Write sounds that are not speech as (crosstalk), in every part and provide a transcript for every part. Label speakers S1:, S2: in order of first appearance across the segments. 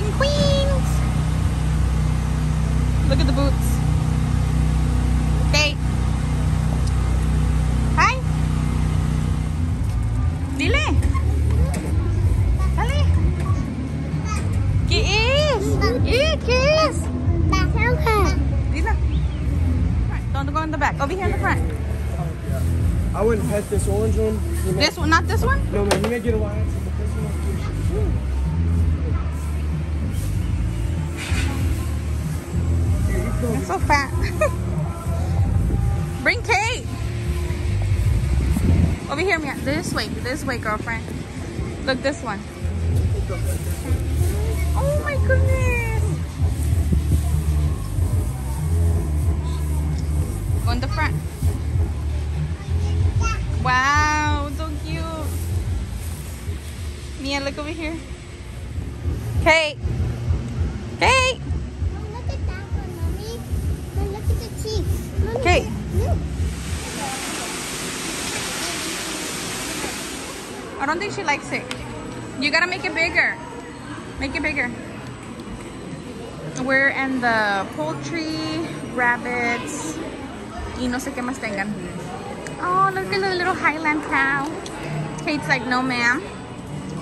S1: Fashion queens. Look at the boots. Okay. Hi. Dile. Dale. ¿Qué es? Eh, ¿Qué es? Dile. Don't go in the back. Over here in the front.
S2: I wouldn't pet this orange one.
S1: This one, not this one?
S2: no, man, you may get a lot
S1: I'm so fat. (laughs) Bring Kate. Over here, Mia. This way. This way, girlfriend. Look, this one. Oh my goodness. Go in the front. Wow, so cute. Mia, look over here. Kate. Kate. Kate. I don't think she likes it. You gotta make it bigger. Make it bigger. We're in the poultry, rabbits, y no sé qué más tengan. Oh, look at the little Highland cow. Kate's like, no ma'am.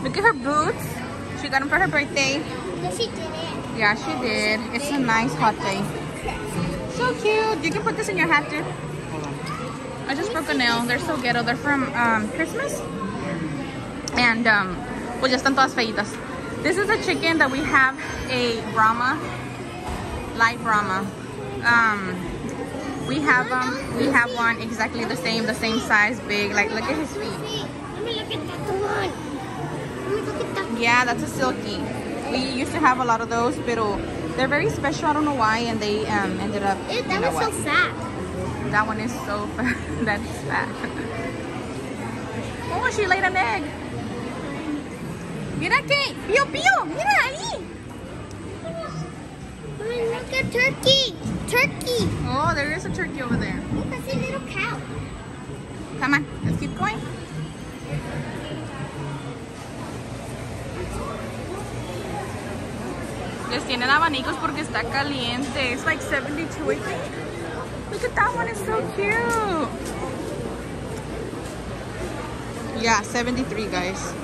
S1: Look at her boots. She got them for her birthday. Yeah, she did. It's a nice hot day. So cute. You can put this in your hat too. I just broke a nail. They're so ghetto. They're from um, Christmas. And, um, pues ya están todas feitas. This is a chicken that we have a Brahma, light Brahma. Um, we have um, we have one exactly the same, the same size, big. Like, look at his feet.
S3: Let me look at that one. Let me look at that.
S1: Yeah, that's a Silkie. We used to have a lot of those, pero they're very special. I don't know why, and they um, ended up. you know what?
S3: fat.
S1: That one is so fat. That's fat. Oh, she laid an egg. Mira que, pío, pío, mira ahí.
S3: Look at turkey. Turkey.
S1: Oh, there is a turkey over there.
S3: Look, that's a little cow.
S1: Tienen abanicos porque está caliente. It's like 72, I think. Look at that one, it's so cute. Yeah, 73, guys.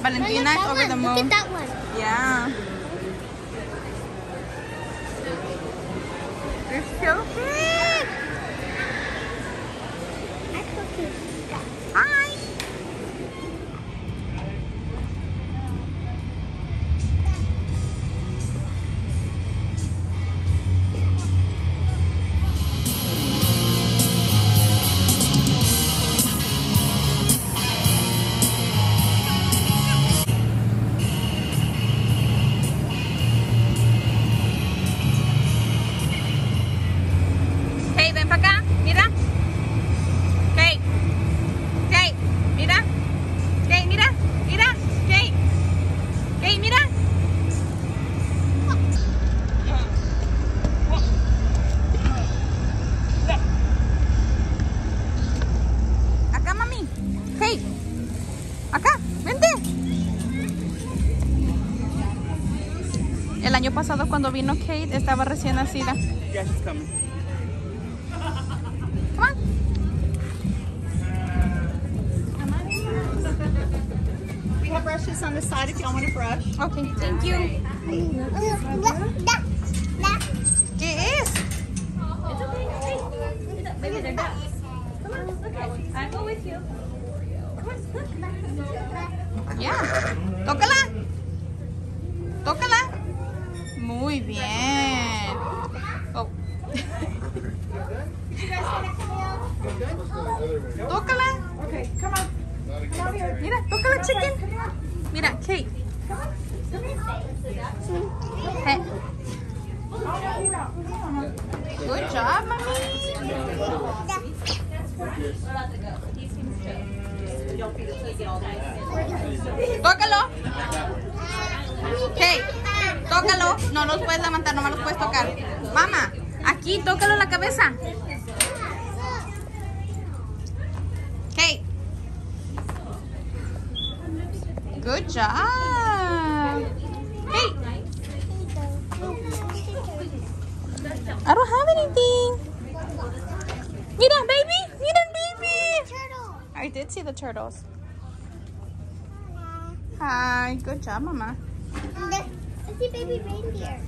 S1: Valentina is over the
S3: Look at
S1: moon.
S3: that one.
S1: Yeah. They're so big. Año pasado cuando vino Kate estaba recién nacida.
S2: Yeah, she's coming.
S1: Come on.
S4: We have brushes on the side if y'all want to brush.
S1: Okay, thank you. ¿Qué es?
S4: Maybe they're ducks. Come on, look at I go with you. Come on, look.
S1: Ya. Tócala. Tócala. Muy bien. Oh. Tócala.
S4: Okay, come on. Come on.
S1: Mira, tócala, chicken. Mira, Kate. Hey. Good job, mommy. Tócalo. Hey, Tócalo. No los puedes levantar, nomás los puedes tocar. Mamá, aquí, tócalo la cabeza. Hey. Good job. Hey. I don't have anything. Mira, baby. Mira, baby. I did see the turtles. Hi. Good job, mama.
S3: See baby reindeer.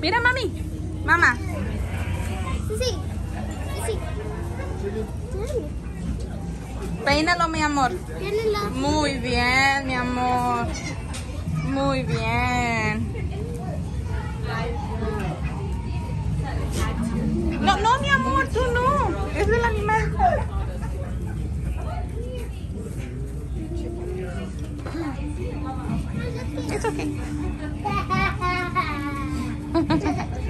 S1: Mira, mami. Mama.
S3: Sissy. Sissy.
S1: Peínalo, mi amor. Muy bien, mi amor. Muy bien. It's okay. (laughs)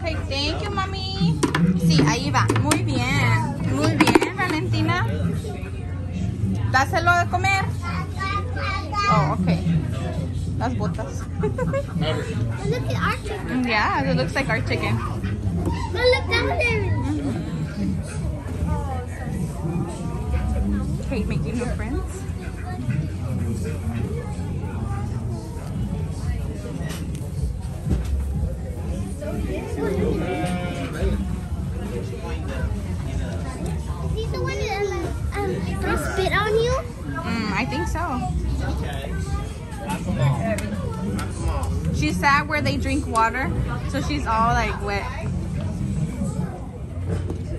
S1: Okay, thank you, mami. Sí, ahí va. Muy bien. Muy bien, Valentina. Dáselo de comer. Oh, okay. Las botas. (laughs)
S3: look at our chicken.
S1: yeah, it looks like our chicken.
S3: No, look down there.
S1: Kate making new friends.
S3: Is he the one that um, um, spit on you?
S1: Mm, I think so. She's sad where they drink water, so she's all like wet.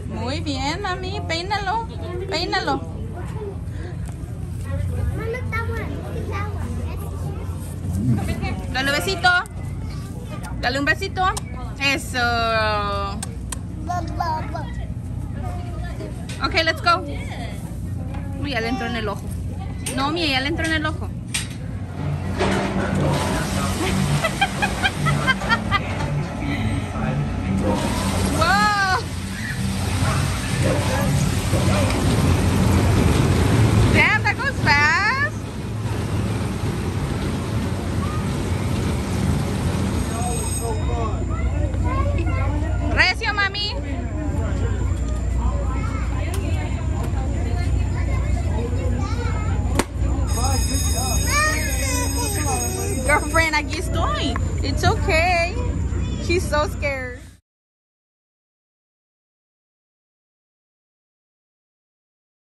S1: Muy bien, mami. Peínalo. Peínalo. Dale un besito. Eso. Okay, let's go. Uy, ya le entró en el ojo. No, mía, ya le entró en el ojo. (laughs) Whoa. It's okay. She's so scared.